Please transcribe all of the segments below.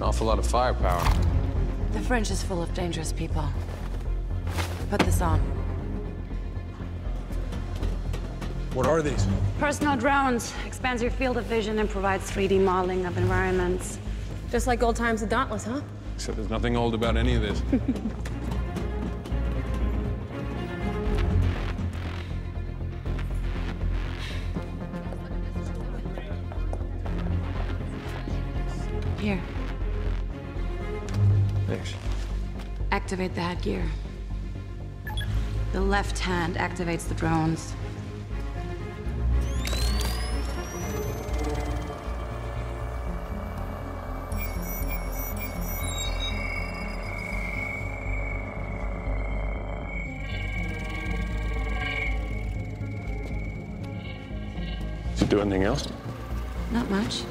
an awful lot of firepower. The Fringe is full of dangerous people. Put this on. What are these? Personal drones. Expands your field of vision and provides 3D modeling of environments. Just like old times at Dauntless, huh? Except there's nothing old about any of this. Here. Thanks. Activate the headgear. The left hand activates the drones. Does it do anything else? Not much.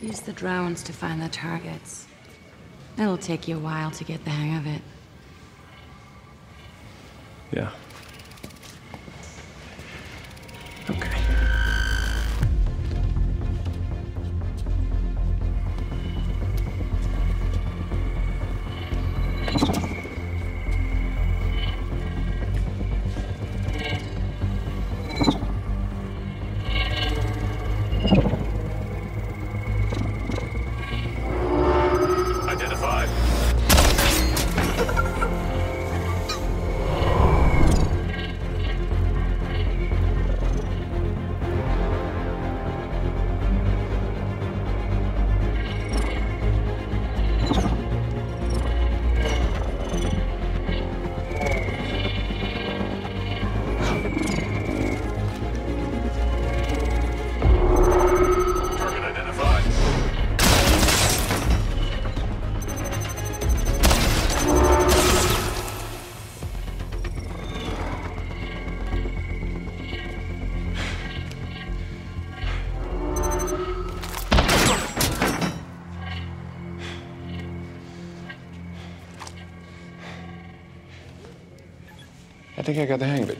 Use the drones to find the targets. It'll take you a while to get the hang of it. Yeah. I think I got the hang of it.